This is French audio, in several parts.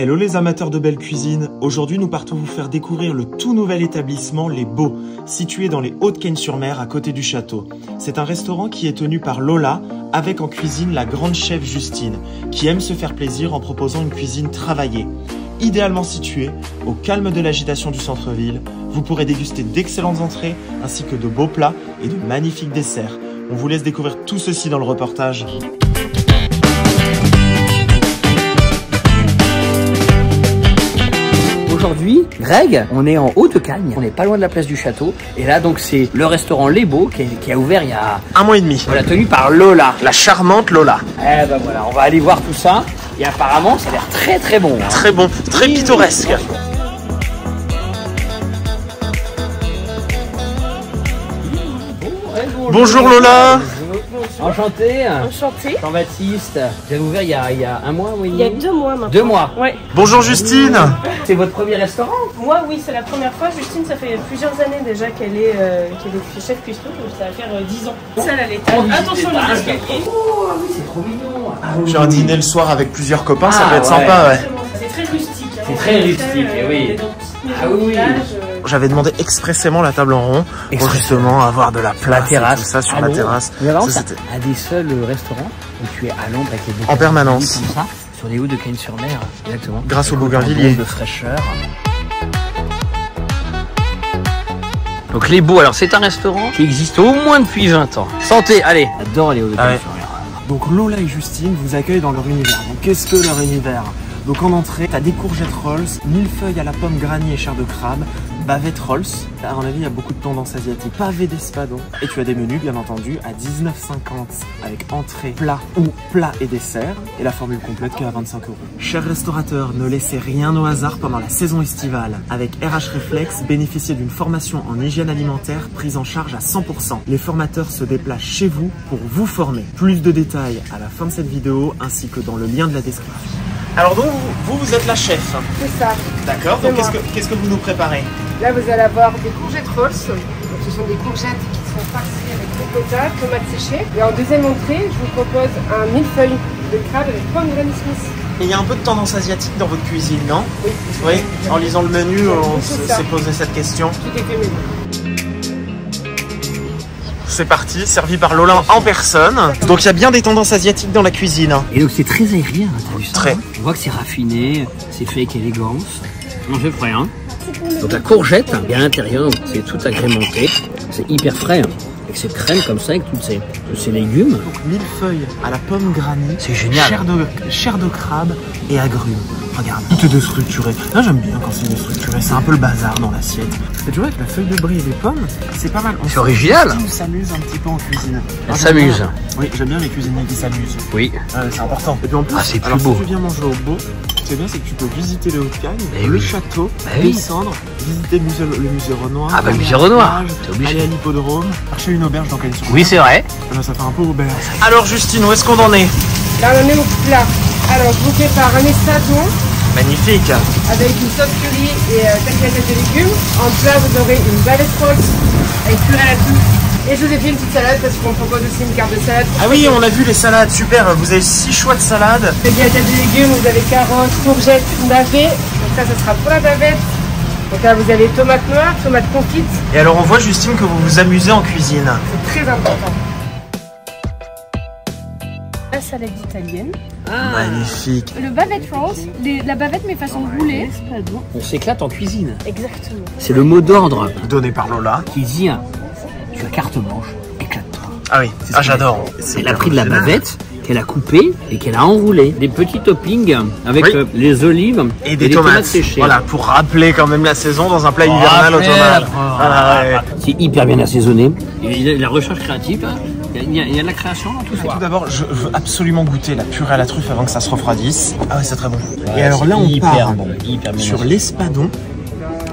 Hello les amateurs de belle cuisine, aujourd'hui nous partons vous faire découvrir le tout nouvel établissement Les Beaux, situé dans les Hauts-de-Cagnes-sur-Mer à côté du château. C'est un restaurant qui est tenu par Lola, avec en cuisine la grande chef Justine, qui aime se faire plaisir en proposant une cuisine travaillée. Idéalement situé, au calme de l'agitation du centre-ville, vous pourrez déguster d'excellentes entrées ainsi que de beaux plats et de magnifiques desserts. On vous laisse découvrir tout ceci dans le reportage. Aujourd'hui, Greg, on est en Haute-Cagne, on n'est pas loin de la place du château. Et là, donc, c'est le restaurant Les Beaux qui, a ouvert il y a. Un mois et demi. Voilà, tenu par Lola. La charmante Lola. Eh ben voilà, on va aller voir tout ça. Et apparemment, ça a l'air très très bon. hein. Très bon, très pittoresque. Bonjour Lola Enchanté. Enchanté. Jean-Baptiste, vous avez ouvert il y, a, il y a un mois, oui. Il y a deux mois maintenant. Deux mois. Ouais. Bonjour Justine C'est votre premier restaurant Moi, oui, c'est la première fois. Justine, ça fait plusieurs années déjà qu'elle est, euh, qu'elle est chef cuistot. donc Ça va faire euh, 10 ans. Ça, à l'étage. On visite Attention, les escaliers. Oh oui, c'est trop mignon. Ah, oui. J'ai un dîner le soir avec plusieurs copains, ça Ah, peut être ouais. sympa ouais. C'est très rustique. hein. C'est très rustique, euh, oui. dans maison Ah oui, de oui. village, euh, J'avais demandé expressément la table en rond pour Expressément. justement avoir de la La place terrasse. et tout ça sur Ah la terrasse. Mais vraiment, Ça, un des seuls euh, restaurants où tu es à l'ombre avec les En permanence. Comme ça, sur les hauts de Cagnes-sur-Mer. Exactement. Grâce au Bougainvilliers. De fraîcheur. Donc les Beaux, alors c'est un restaurant qui existe au moins depuis 20 ans. Santé, allez. J'adore les hauts de ouais. Cagnes-sur-Mer. Donc Lola et Justine vous accueillent dans leur univers. Donc qu'est-ce que leur univers? Donc en entrée, t'as des courgettes rolls, millefeuilles à la pomme granny et chair de crabe, bavette rolls. À mon avis, il y a beaucoup de tendances asiatiques. Pavé d'espadon. Et tu as des menus, bien entendu, à 19,50 avec entrée, plat ou plat et dessert. Et la formule complète qui est à 25 euros. Chers restaurateurs, ne laissez rien au hasard pendant la saison estivale. Avec RH Reflex, bénéficiez d'une formation en hygiène alimentaire prise en charge à 100%. Les formateurs se déplacent chez vous pour vous former. Plus de détails à la fin de cette vidéo ainsi que dans le lien de la description. Alors donc, vous, vous êtes la chef. C'est ça. D'accord. Donc qu'est-ce que vous nous préparez? Là, vous allez avoir des courgettes rolls. Donc, ce sont des courgettes qui sont farcies avec ricotta, tomates séchées. Et en deuxième entrée, je vous propose un millefeuille de crabe avec pomme granny smith. Et il y a un peu de tendance asiatique dans votre cuisine, non Oui. Oui. En lisant le menu, on C'est s'est posé cette question. Tout est fait maison. C'est parti, servi par Lola en personne. Donc il y a bien des tendances asiatiques dans la cuisine. Et donc c'est très aérien, t'as vu ça Très. hein On voit que c'est raffiné, c'est fait avec élégance. On fait frais, hein Donc la courgette, hein, bien à l'intérieur, c'est tout agrémenté. C'est hyper frais, hein. avec cette crème comme ça, avec tous ces, légumes. Donc millefeuille à la pomme granny. C'est génial. Chair de, chair de crabe et agrumes. Regarde, tout est déstructuré. Là j'aime bien quand c'est déstructuré, c'est un peu le bazar dans l'assiette. Et tu vois avec la feuille de brie et les pommes, c'est pas mal. On C'est original. On s'amuse un petit peu en cuisine. J'aime s'amuse. Oui, j'aime bien les cuisiniers qui s'amusent. Oui. Euh, c'est important. Et puis en plus, Ah, c'est plus alors, beau. si tu viens manger au beau, c'est bien, c'est que tu peux visiter le Haut-de-Cagne, Eh le oui. château, Bah oui. descendre, visiter le musée, le musée Renoir. Ah bah, aller musée Renoir, t'es obligé. Aller à l'hippodrome, chercher une auberge dans quelle Oui, c'est vrai. Ça fait un peu auberge. Alors Justine, où est-ce qu'on en est? Là, on en est au plat. Alors, vous prépare un espadon Magnifique. avec une sauce curry et euh, tagliatelle de légumes. En plat, vous aurez une bavette rolls avec purée à la touffe. Et je vous ai fait une petite salade parce qu'on propose aussi une carte de salade. Ah oui, on a vu les salades, super. Vous avez six choix de salades. Tagliatelle de légumes, vous avez carottes, courgettes, navets. Donc ça, ce sera pour la bavette. Donc là, vous avez tomates noires, tomates confites. Et alors on voit Justine que vous vous amusez en cuisine. C'est très important. La salade italienne. Ah. Magnifique. Le bavette rolls. les- la bavette, mais façon roulée. On s'éclate en cuisine. Exactement. C'est le mot d'ordre Donné par Lola. qui dit hein, tu as carte blanche, éclate-toi. Ah oui, ah j'adore. Elle a pris de la bavette qu'elle a coupée et qu'elle a enroulée. Des petits toppings avec Oui. euh, les olives Et des tomates. séchées. Voilà, pour rappeler quand même la saison dans un plat hivernal aux tomates. Voilà, ouais. C'est hyper bien assaisonné. La recherche créative. hein. Il y a, il y de la création dans tout ça. Tout d'abord, je veux absolument goûter la purée à la truffe avant que ça se refroidisse. Ah ouais, c'est très bon. Et alors là, on hyper part bon, hyper bien sur l'espadon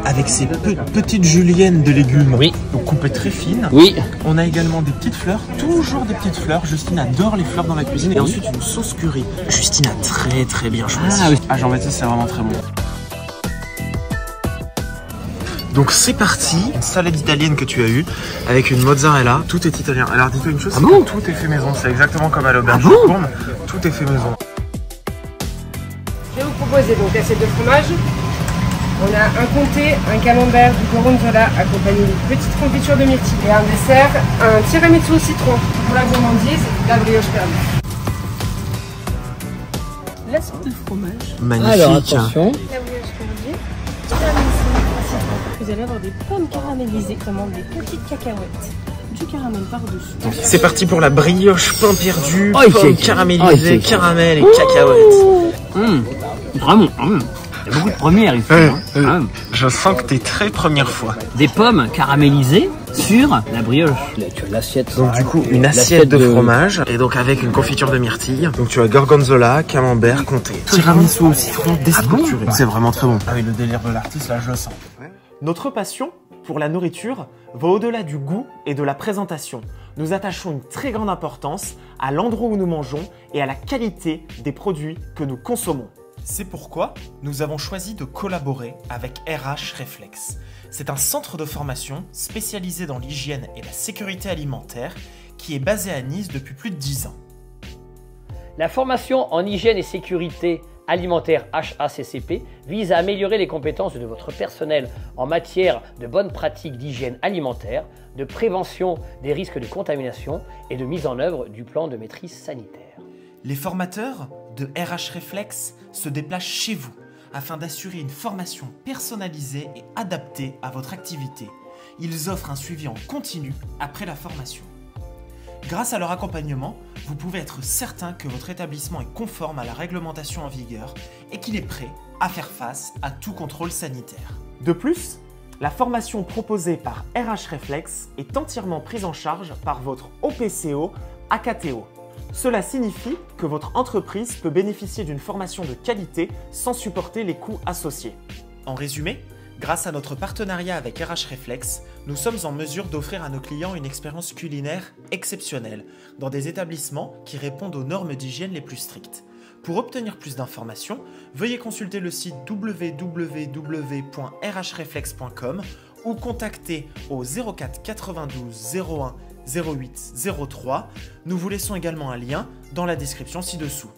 avec ces pe- petites juliennes de légumes. Oui. Donc coupées très fines. Oui, On a également des petites fleurs, toujours des petites fleurs. Justine adore les fleurs dans la cuisine. Et ensuite une sauce curry. Justine a très très bien choisi. Ah oui. Ah Jean-Baptiste, c'est vraiment très bon. Donc c'est parti, une salade italienne que tu as eue avec une mozzarella. Tout est italien. Alors dis-toi une chose, Ah bon tout est fait maison. C'est exactement comme à l'auberge Ah bon. Tout est fait maison. Je vais vous proposer donc assiette de fromage. On a un comté, un camembert, du gorgonzola accompagné d'une petite confiture de myrtille et un dessert, un tiramisu au citron. Pour la gourmandise, la brioche perdue. La soupe de fromage, Magnifique. Alors attention. la Vous allez avoir des pommes caramélisées, notamment des petites cacahuètes, du caramel par-dessus. C'est parti pour la brioche pain perdu, Oh, pommes caramélisées, oh, caramel et cacahuètes. Hum, Vraiment, hum. il y a beaucoup de premières ici. Euh, hein. euh. Hum. Je sens que t'es très première fois. Des pommes caramélisées sur la brioche. Là, tu as l'assiette. Donc du coup, une assiette de fromage et donc avec une confiture de myrtille. Donc tu as gorgonzola, camembert, comté. Tiramisu au citron déstructuré. C'est vraiment très bon. Ah oui, le délire de l'artiste, là, je le sens. Notre passion pour la nourriture va au-delà du goût et de la présentation. Nous attachons une très grande importance à l'endroit où nous mangeons et à la qualité des produits que nous consommons. C'est pourquoi nous avons choisi de collaborer avec RH Reflex. C'est un centre de formation spécialisé dans l'hygiène et la sécurité alimentaire qui est basé à Nice depuis plus de 10 ans. La formation en hygiène et sécurité alimentaire HACCP vise à améliorer les compétences de votre personnel en matière de bonnes pratiques d'hygiène alimentaire, de prévention des risques de contamination et de mise en œuvre du plan de maîtrise sanitaire. Les formateurs de RH Reflex se déplacent chez vous afin d'assurer une formation personnalisée et adaptée à votre activité. Ils offrent un suivi en continu après la formation. Grâce à leur accompagnement, vous pouvez être certain que votre établissement est conforme à la réglementation en vigueur et qu'il est prêt à faire face à tout contrôle sanitaire. De plus, la formation proposée par RH Reflex est entièrement prise en charge par votre OPCO AKTO. Cela signifie que votre entreprise peut bénéficier d'une formation de qualité sans supporter les coûts associés. En résumé, grâce à notre partenariat avec RH Reflex, nous sommes en mesure d'offrir à nos clients une expérience culinaire exceptionnelle dans des établissements qui répondent aux normes d'hygiène les plus strictes. Pour obtenir plus d'informations, veuillez consulter le site www.rhreflex.com ou contacter au 04 92 01 08 03. Nous vous laissons également un lien dans la description ci-dessous.